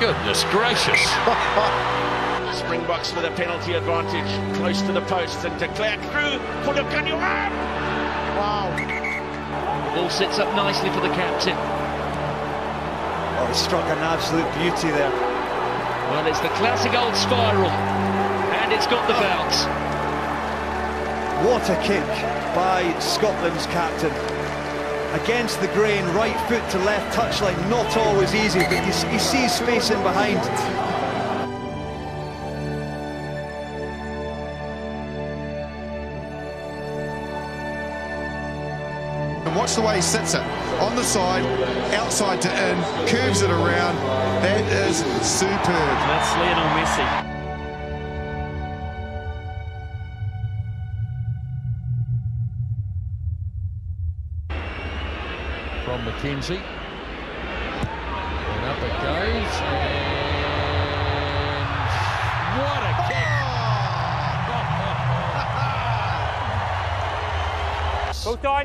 Goodness gracious. Springboks with a penalty advantage, close to the post, and de Klerk through for the Canuam. Wow. The ball sits up nicely for the captain. Oh, he struck an absolute beauty there. Well, it's the classic old spiral, and it's got the bounce. What a kick by Scotland's captain. Against the grain, right foot to left touchline, not always easy, but he, he sees space in behind. And watch the way he sits it. On the side, outside to in, curves it around. That is superb. That's Lionel Messi. From McKenzie. And up it goes. And what a kick!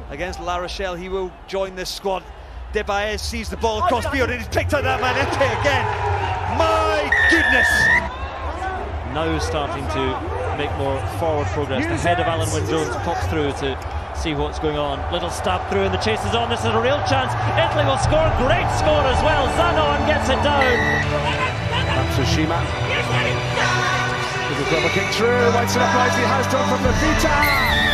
Against La Rochelle, he will join this squad. De Baez sees the ball oh, across field and he's picked up that man Eke again. My goodness! Now starting to make more forward progress. The head of Alun Wyn Jones pops through to see what's going on. Little stab through and the chase is on. This is a real chance. Italy will score. Great score as well. Zanon gets it down. Matsushima. With a double kick through. Waits it up nicely. Has done from Lafita. Creatures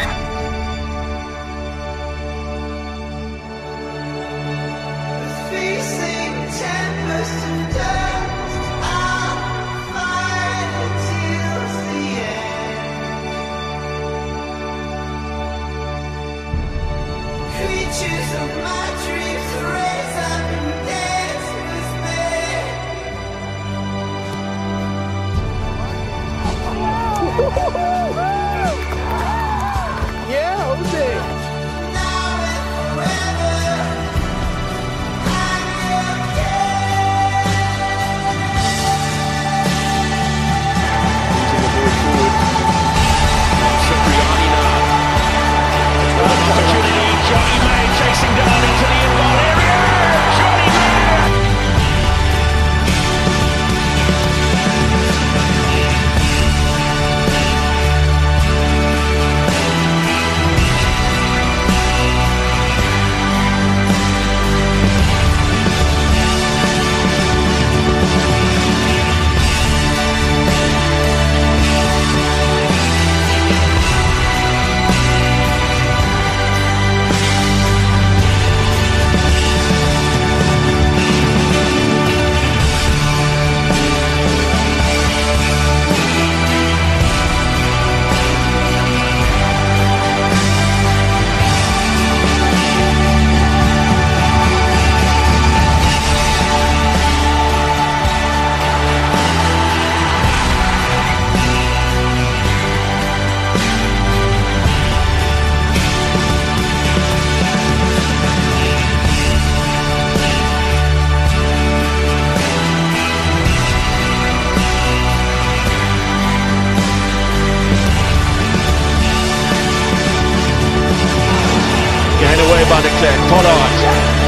Klerk. Pollard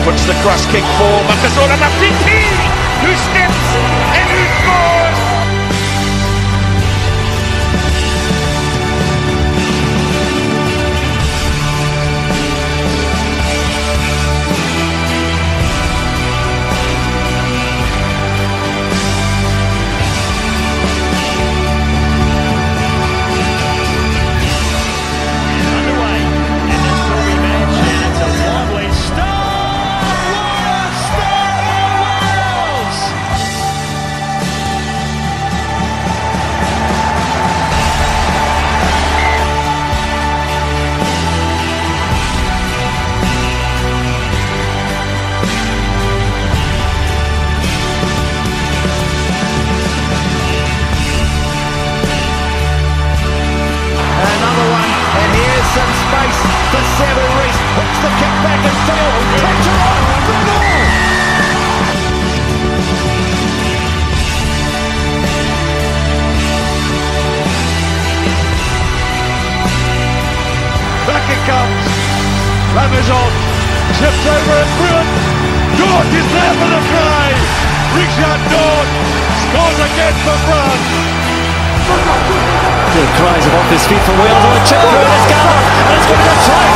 puts the cross kick for Makazole Mapimpi, who steps and who scores. Ramazon tips over and through is there for the try. Richard Dawn scores again for France. The cries of off his feet from Wales on the chip through and it's going to be a try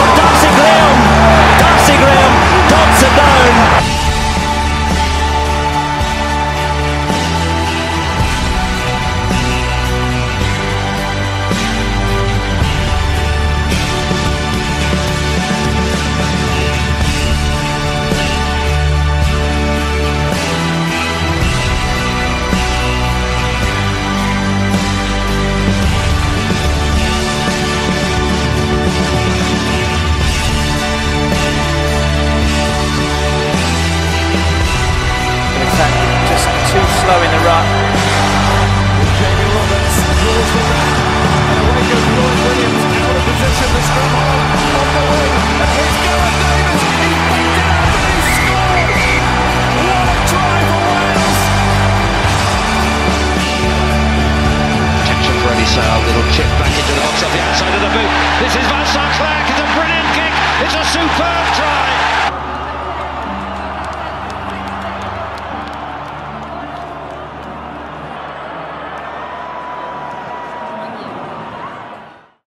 slow in the ruck. Draws the and away goes Lloyd Williams position. The Gareth Davies. What a try for Wales! For Eddie little chip back into the box off the outside of the boot. This is Vincent Clerc. It's a brilliant kick. It's a superb.